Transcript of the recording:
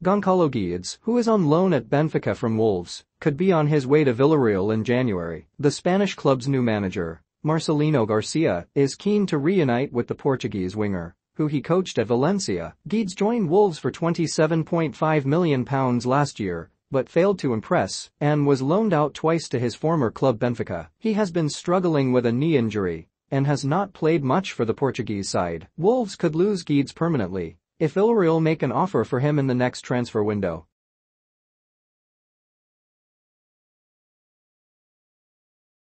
Goncalo Guedes, who is on loan at Benfica from Wolves, could be on his way to Villarreal in January. The Spanish club's new manager, Marcelino Garcia, is keen to reunite with the Portuguese winger, who he coached at Valencia. Guedes joined Wolves for £27.5 million last year, but failed to impress and was loaned out twice to his former club Benfica. He has been struggling with a knee injury and has not played much for the Portuguese side. Wolves could lose Guedes permanently if Villarreal make an offer for him in the next transfer window.